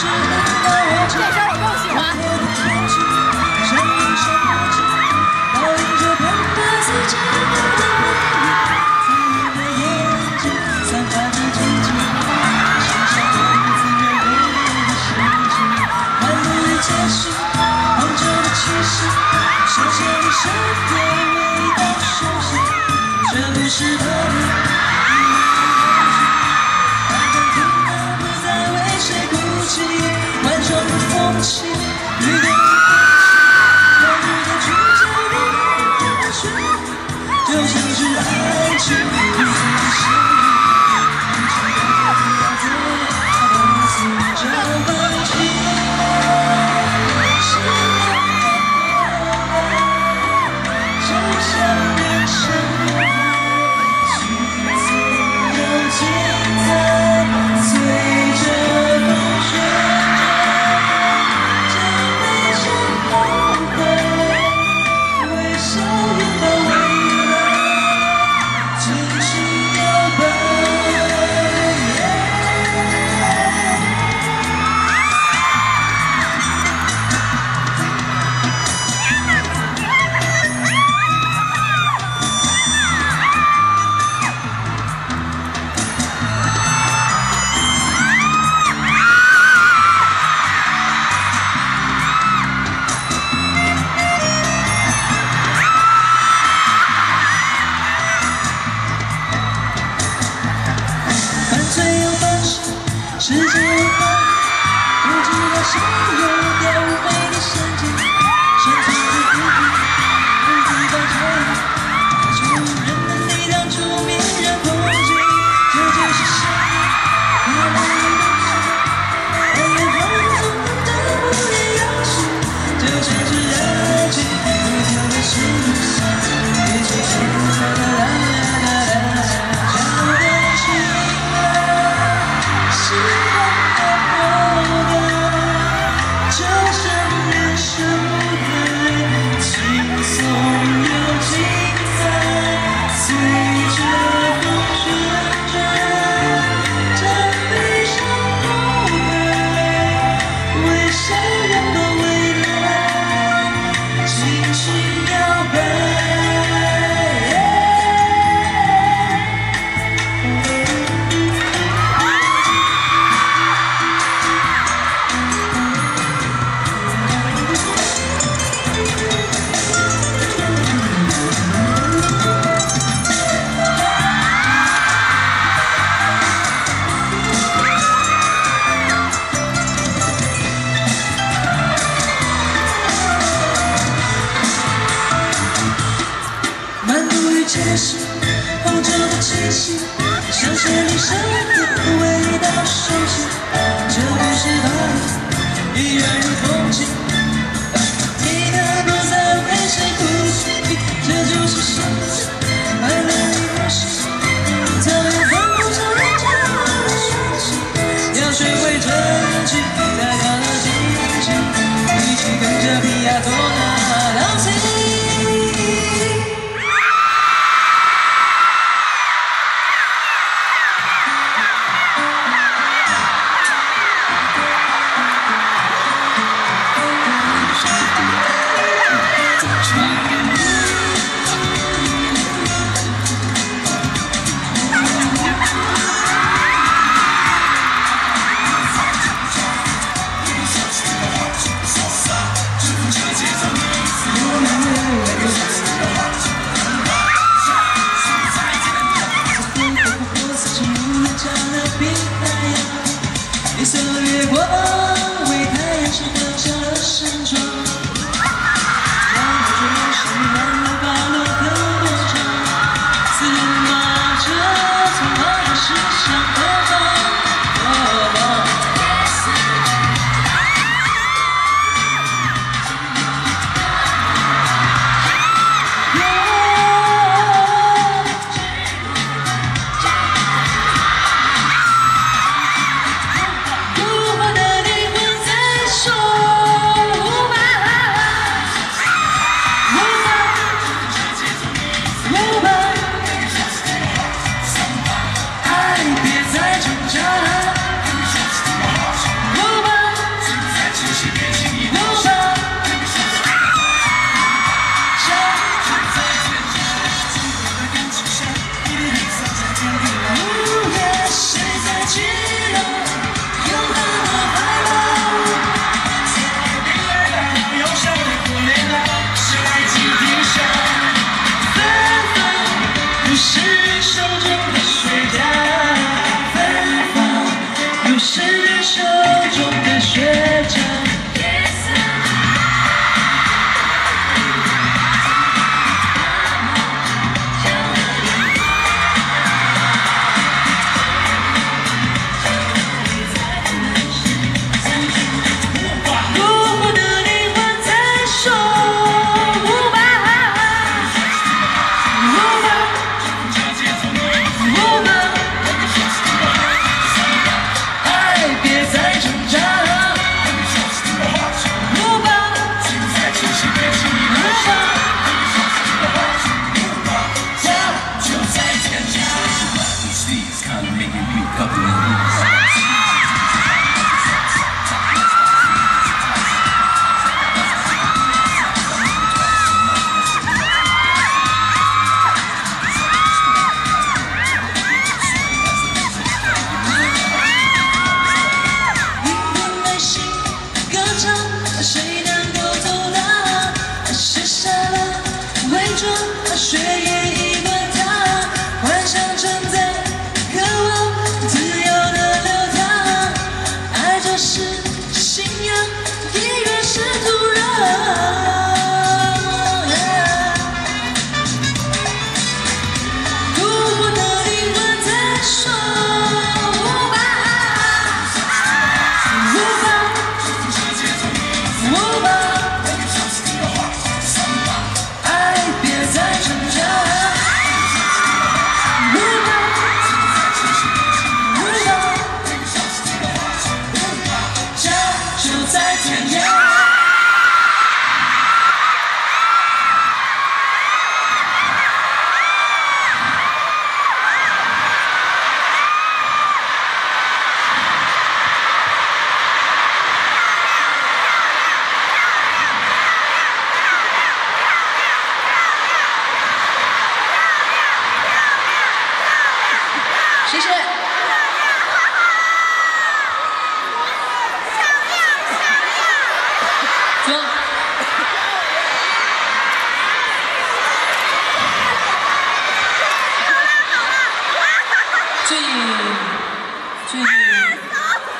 是 Dr. Reeves.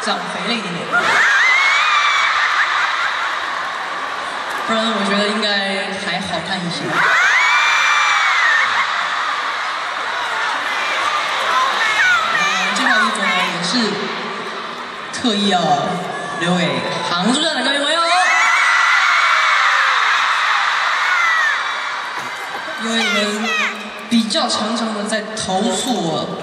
长肥了一点点，不然我觉得应该还好看一些。这套衣服呢也是特意要留给杭州站的各位朋友，因为你们比较常常的在投诉我。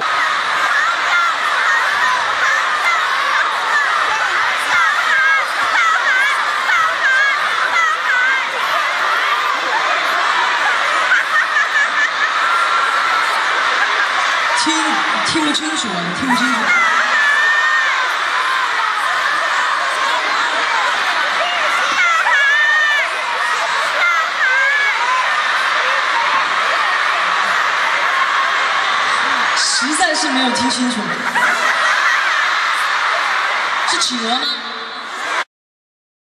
听听不清楚啊，听不清楚。实在是没有听清楚，是企鹅吗？